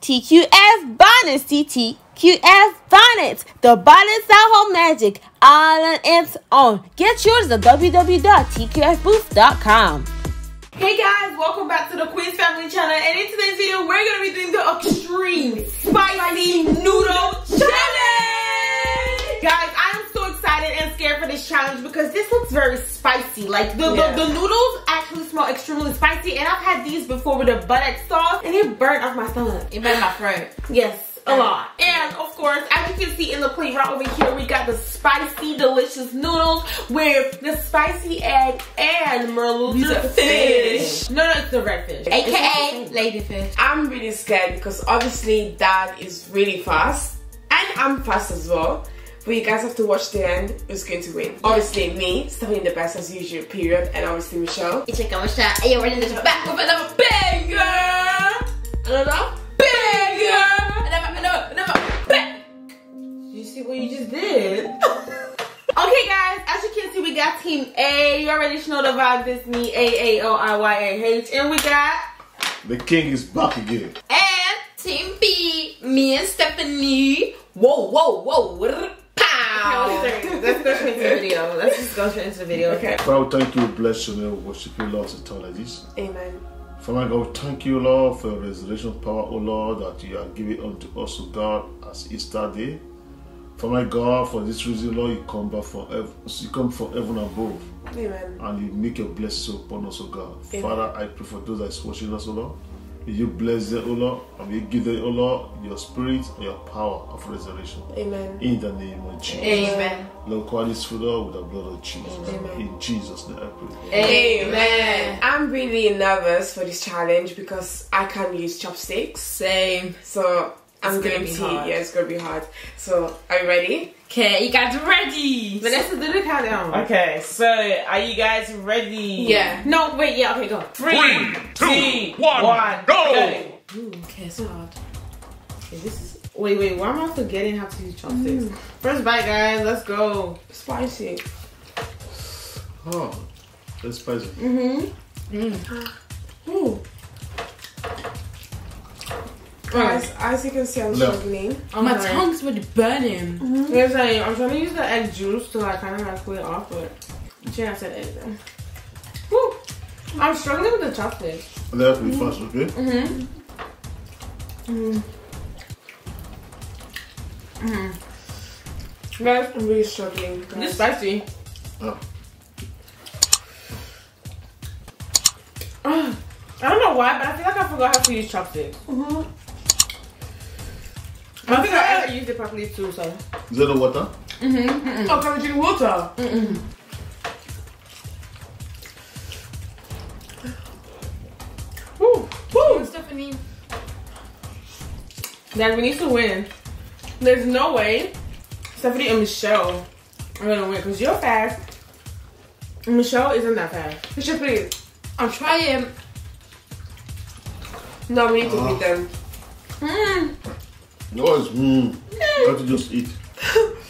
TQF Bonnets, TTQF Bonnets, the Bonnets at Home Magic, all on its own. Get yours at www.tqfbooth.com. Hey guys, welcome back to the Queen's Family channel, and in today's video, we're gonna be doing the extreme spicy noodle challenge. Guys, so excited and scared for this challenge because this looks very spicy. Like the, Yeah. the, the noodles actually smell extremely spicy, and I've had these before with a butter sauce, and it burnt off my stomach. It made my throat. Yes, a lot. And of course, as you can see in the plate right over here, we got the spicy, delicious noodles with the spicy egg and merluza The fish. fish. No, no, it's the red fish. AKA ladyfish. I'm really scared because obviously dad is really fast and I'm fast as well. But you guys have to watch the end who's going to win. Obviously me, Stefany the best as usual, period, and obviously Michelle. It's like a shot. And you're ready to back with another banger. Another? Banger. Another, another, another bang. You see what you just did? okay, guys, as you can see, we got Team A. You already know the vibe. This me, A A O I Y A H, and we got The king is back again. And Team B, me and Stefany. Whoa, whoa, whoa. Pow. Let's go straight into the video. Let's just go straight into the video. Okay. Father, thank you, bless your name, worship you, Lord, to tell like this. Amen. Father God, thank you, Lord, for your resurrection power, O Lord, that you are giving unto us, O God, as Easter Day. For my God, for this reason, Lord, you come back from heaven, you come from heaven above, Amen. and you make your blessings upon us, O God. Amen. Father, I pray for those that is watching us, O Lord. May you bless them, O Lord, and may you give them, O Lord, your spirit and your power of resurrection. Amen. In the name of Jesus. Amen. Lord, call this food out with the blood of Jesus. Amen. In Jesus' name, I pray. Amen. I'm really nervous for this challenge because I can't use chopsticks. Same. So I'm It's gonna going be to, hard. yeah, it's gonna be hard. So, are you ready? Okay, you guys ready? Vanessa, do the countdown. Okay, so are you guys ready? Yeah. No, wait, yeah, okay, go. Three, two, one, go! Ooh, okay, it's hard. Okay, this is. Wait, wait, why am I forgetting how to use chopsticks? Mm. First bite, guys, let's go. Spicy. Oh, that's spicy. Mm-hmm. Mm. Ooh. Guys, as you can see, I'm No. struggling. I'm My sorry. tongue's really burning. Mm-hmm. Here's like, I'm trying to use the egg juice to like kind of like cool it off, but you shouldn't have said anything. Woo. I'm struggling with the chopsticks. Let me fast, okay? Guys, I'm really struggling. It's Guys. spicy. Oh. I don't know why, but I feel like I forgot how to use chopsticks. Mm-hmm. I think I ever used it properly too, so. Is that the water? Mm-hmm, mm-hmm. Oh, can we drink water? Mm-hmm. Woo. Woo. Stefany. Guys, we need to win. There's no way Stefany and Michelle are gonna win because you're fast. Michelle isn't that fast. Michelle, please. I'm trying. No, we need to beat them. Mm. No, it's mmm. Got to just eat. spicy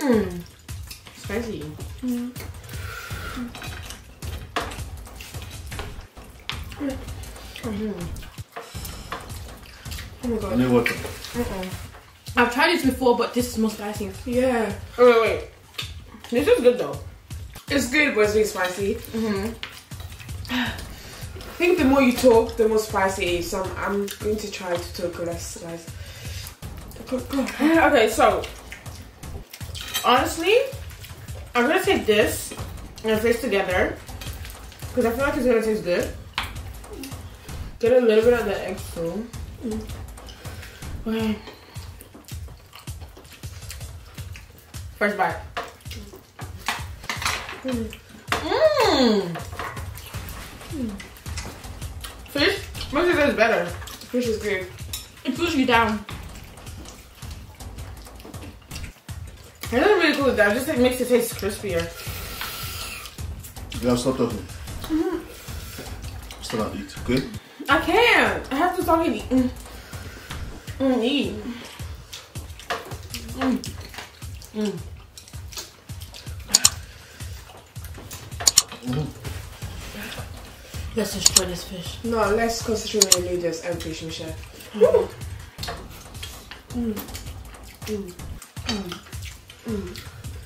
Mm. Spicy. Oh my god. Any water. I've tried this before, but this is more spicy. Yeah. Oh, wait, wait. This is good though. It's good, but it's really spicy. Mm-hmm. I think the more you talk, the more spicy it is. So I'm, I'm going to try to talk less, guys. Okay, so honestly, I'm gonna take this and face together because I feel like it's gonna taste good. Get a little bit of the egg too. Mm. Okay. First bite. Mmm. Fish makes it better. Fish is good. It pulls you down. It doesn't really cool it down. Just like makes it taste crispier. Yeah, stop talking. Stop and eat, okay? I can't. I have to talk and eat. Mm. Mm, eat. Mm. Mm. Let's destroy this fish. No, let's concentrate on the noodles and fish, Michelle.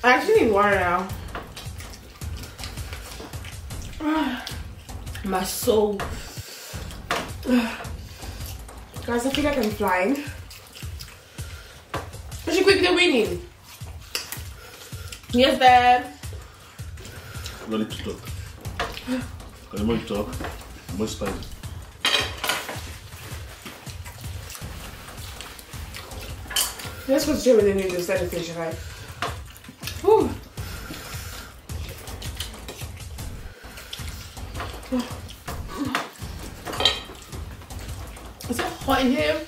I actually need water now. My soul. Guys, I feel like I'm flying. But you quick, they're winning. Yes, Dad. Ready to talk. Can you want to talk? More spicy. Let's concentrate on the noodles and fish, right? Whew. Is it hot in here?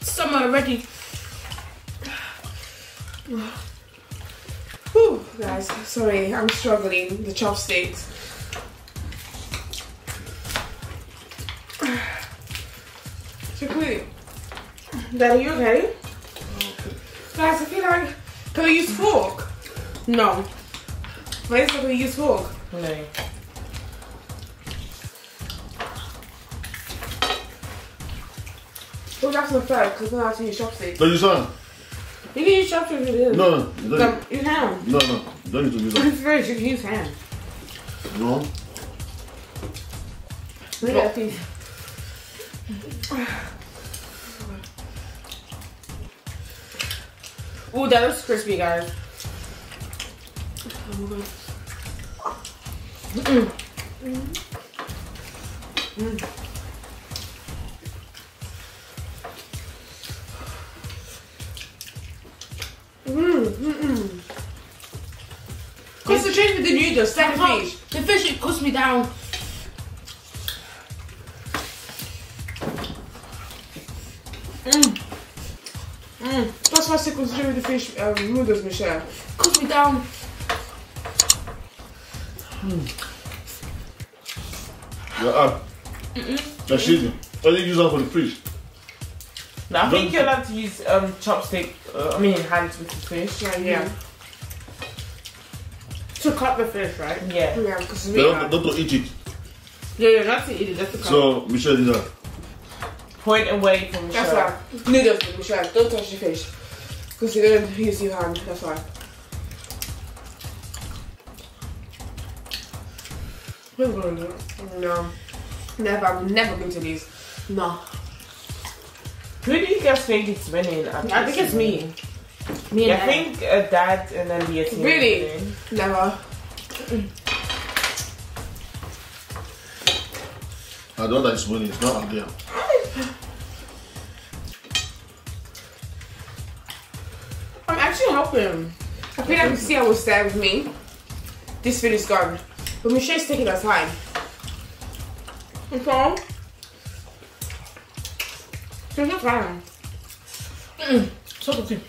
Summer already. Whew, guys, sorry, I'm struggling. The chopsticks. So quick. Dad, you okay? okay? Guys, I feel like can we use fork? No. Why is we use fork? No. Well, that's not fair because I don't have to use chopsticks. No, use hand. You can use chopsticks if it is. No, no, you No, don't, you can. no, no. You don't need to use hand. It's very you can use hand. No. Look at that piece. Ooh, that was crispy, guys. Concentrate with the noodles, I then the can't- fish. The fish it cuts me down. That's why I said concentrate with the fish um, noodles, Michelle. Cuts me down. Mm. Your arm. That's shitty. Only use hand for the fish. No, I think Don't- you're allowed to use um chopstick. Uh, I mean hands with the fish. Yeah, yeah. To cut the fish, right? Yeah. Yeah, because it's really don't, don't eat it. Yeah, yeah, not to eat it, just to cut. So, Michelle did that. Point away from That's Michelle. why. Noodles, Michelle. Don't touch the fish. Because you're going to use your hand. That's why. I'm going to No. Never. I'm never going to these. No. Who do you guys think is winning? I think it's me. Me and Yeah, I think uh, Dad and then the team. Really? is winning. Never. I know that it's winning. It's not again. I'm actually helping. I feel like see I was there with me. This food is gone. But Michelle's taking her time. Okay. There's no problem. So good.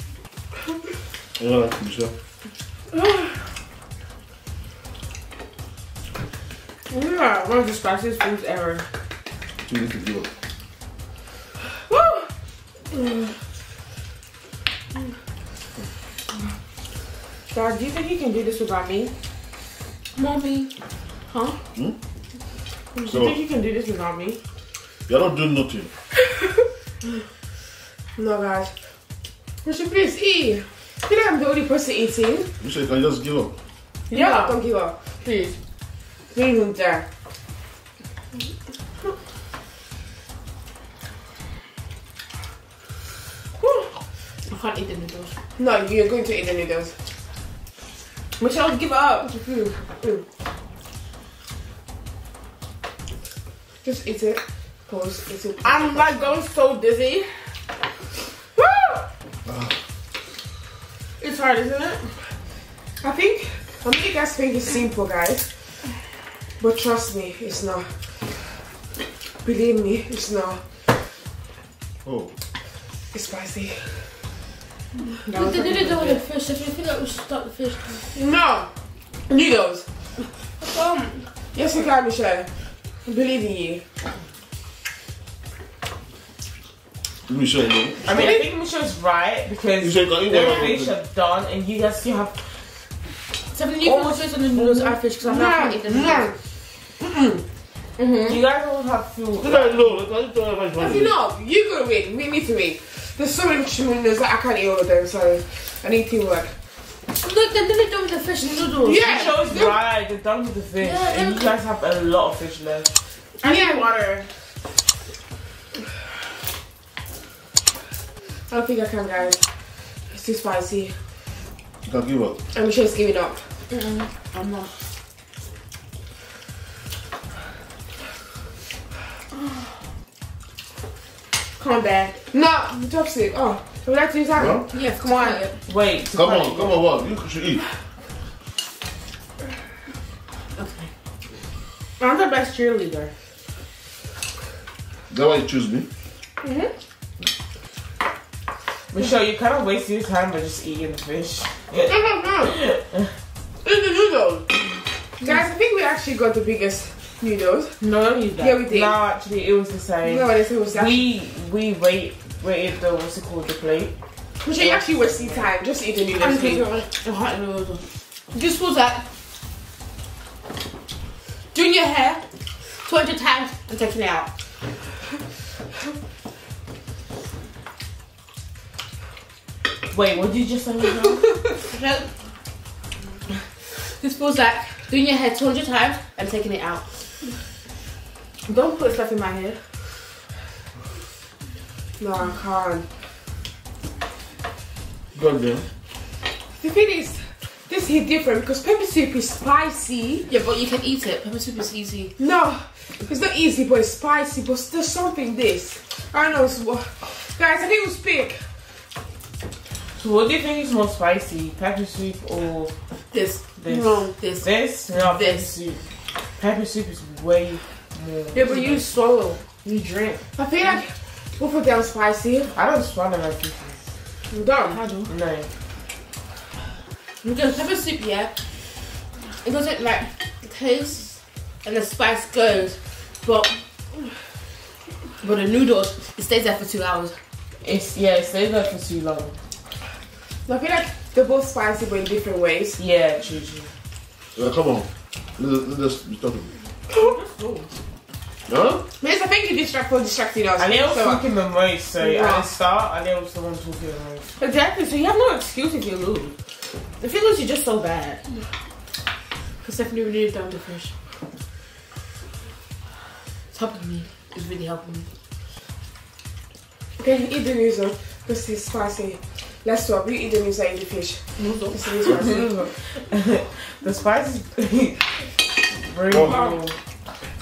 You know that, Michelle? Yeah, one of the spiciest foods ever. You need to give up. Dad, do you think you can do this without me? Mommy. Huh? Hmm? Do you So, think you can do this without me? you're not doing nothing. No, guys. Michelle, please eat. I feel like I'm the only person eating. Michelle, you can just give up. Yeah. Don't give up. Please. Don't even dare. I can't eat the noodles. No, you're going to eat the noodles. Michelle, give up. Mm, mm. Just eat it. Pause. Eat it. I'm like going so dizzy. It's hard, isn't it? I think, I mean, you guys think it's simple, guys. But trust me, it's not. Believe me, it's not. Oh, It's spicy. That We did fucking it with good. the fish. I feel like we should start the fish. No! Noodles. Um, Yes, you can, Michelle. I believe in you. Michelle, you. I mean, I think Michelle's right because Michelle, can you the go- fish are done and you guys still have Stefany, you can also on the noodles and fish because I'm not gonna eat the noodles. You guys all have food. Look at it, look. Look at it, look at. If you know, you gotta win. We need to win. There's so many noodles that I can't eat all of them, so I need teamwork. Look, then they're done with the fish and noodles. Yeah. The show's dry. They're done with the fish, Yeah, and you guys have a lot of fish left. I Yeah. need water. I don't think I can, guys. It's too spicy. You can give up. I'm just giving up. I'm not. Come on, Dad. No, the chopstick. Oh, would you like to use that? No? Yes, Come on. Wait. Come on, come on, what? You should eat. Okay. I'm the best cheerleader. That's why you choose me. Mhm. Michelle, you kind of waste your time by just eating the fish. No, no, no. It's the noodles. Guys, I think we actually got the biggest noodles. No, don't. Yeah, we did. No, actually, it was the same. No, this was actually. We we wait waited the what's it called the plate. We should actually wasting time. Just eat the I'm noodles. thinking please. of oh, hot noodles. This was that. Doing your hair 200 times and taking it out. Wait, what did you just say? This was that. Doing your hair 200 times and taking it out. Don't put stuff in my head. No, I can't. God damn. The thing is, this hit different because pepper soup is spicy. Yeah, but you can eat it. Pepper soup is easy. No, it's not easy, but it's spicy. But there's something this. I don't know. It's, what- guys, I think it was big. so what do you think is more spicy, pepper soup or This. this? No. This. This? No, This. pepper soup. Pepper soup is way more. Yeah, but you swallow. You drink. I feel like both of them spicy. I don't swallow my pieces. I'm done. I do. No. Because pepper soup, yeah, it doesn't like taste and the spice goes, but but the noodles it stays there for two hours. It's yeah, it stays there for too long. I feel like they're both spicy, but in different ways. Yeah, true, true. Yeah, come on. Let, let us be talking. Huh? Yes, I think you distract for distracting us. Ali was So, talking the most, so Yeah. at the start, Ali was the one talking the most. Exactly. So you have no excuse if you lose. If you lose, you're just so bad. Because Stefany really done the fish. It's helping me. It's really helping me. okay, eat the noodle because it's spicy. Let's swap. You eat the noodle, I eat the fish. Noodle. It's really spicy. the spice is very Oh.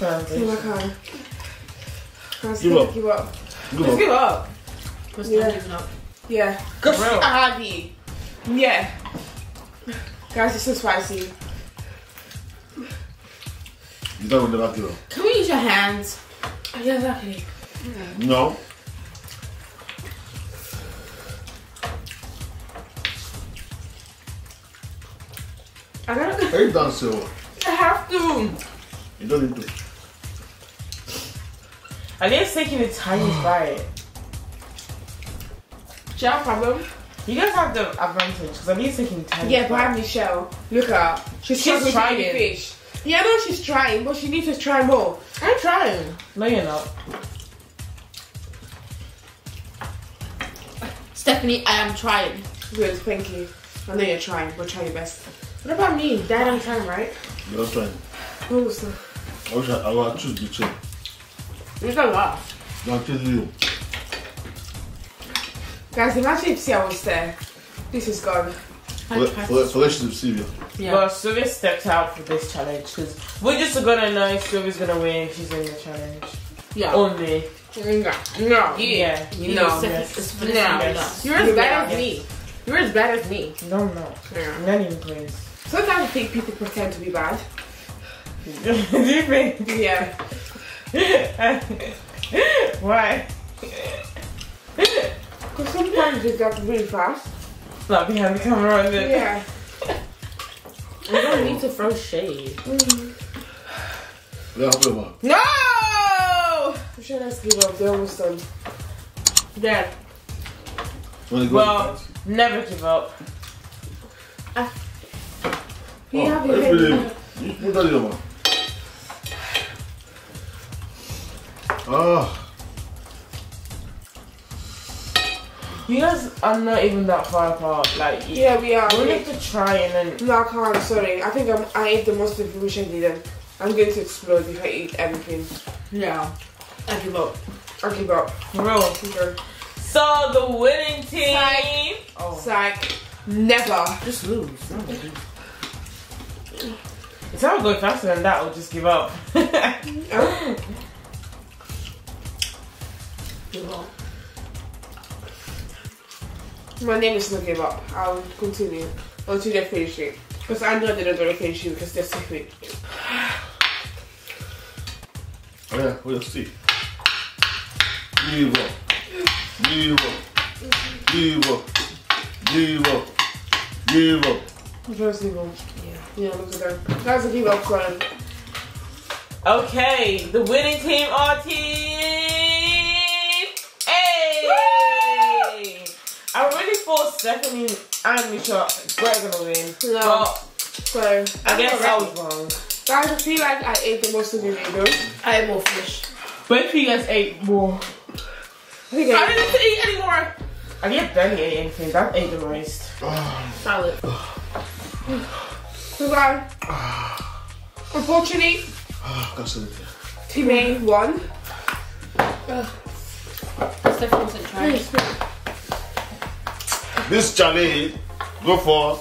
Low. Oh my god. Guys, Give give up. up. Give up. Good Let's one. give up. Because Yeah. I'm giving up. Yeah. Good real. Adi. Yeah. Guys, it's so spicy. You don't never give up. Can we use your hands? Yeah, exactly. No. I gotta. Hey, dance so. I have to. You don't need to. Ali's taking a tiny bite. Shall problem? You guys have the advantage because Ali's taking time. Yeah, but I bite. have Michelle. Look at her. She's, She's struggling to trying. fish. Yeah, I know she's trying, but she needs to try more. I'm trying. No, you're not. Stefany, I am trying. Good, thank you. I know you're trying, but try your best. What about me? Dad, I'm trying, right? You're not trying. Oh, so. I wish I, I would choose between. There's a lot. I'm telling you. Guys, imagine if Sia was there. This is gone. Let's see you. Yeah. But Silvia stepped out for this challenge because we're just gonna know if Silvia's gonna win if she's in the challenge. yeah. Only. No. No. Yeah. You No, know, Stefany, yes. it's No. yes. You're as Yeah. bad as me. You're as bad as me. No, I'm not. Yeah. Not even close. Sometimes I think people pretend to be bad. Do you think? Yeah. Why? Because sometimes they got really fast. Not behind the camera, is it? Yeah. I don't need to throw shade. Yeah, help him out. No! I'm sure let's give up. They're almost done. Dad. When Well, never give up. Ah. You Oh, have your every You put that in your mouth. Ah, You guys are not even that far apart. Like, Yeah, we are. we have to try and then. No, I can't. Sorry. I think I'm, I ate the most of the I didn't. I'm going to explode if I eat everything. Yeah. I give up. I give up. Bro. Okay. So the winning team. Psych. Oh, Psych. Never. just lose. No, lose. If I would go faster than that, I would just give up. Give up. My name is not give up. I'll continue until they finish it. Because I know they're not going to finish it because they're so quick. oh yeah, we'll see. Give up. Give up. Give up. Give up. Give up. Just give up. Yeah. Yeah, look at that. That's a give up sign. okay, the winning team are team. Hey! I really thought Stefany and Misha were gonna win. No. But So, I guess I was wrong. Guys, I feel like I ate the most of the video. I ate more fish. Both of you guys ate more. I think I I didn't have to eat anymore. I didn't barely ate anything. That ate the most. Salad. So, guys, unfortunately, that's it. Team A won. Stefany wasn't trying. This challenge go for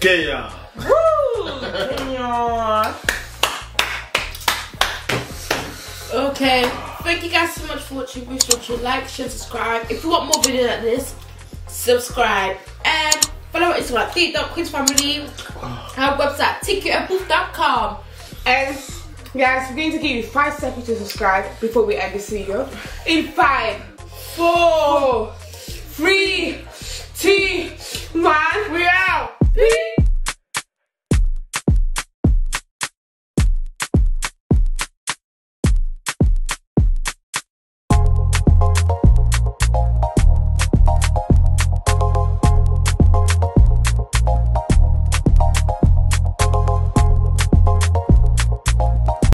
Kenya. Woo! Kenya. Okay. Thank you guys so much for watching. Make sure to like, share, subscribe. If you want more videos like this, subscribe. And follow us on our Instagram, Family. Our website, ticketandbooth.com. And guys, we're going to give you five seconds to subscribe before we end this video. In five, four, T. Man, we out. Peace.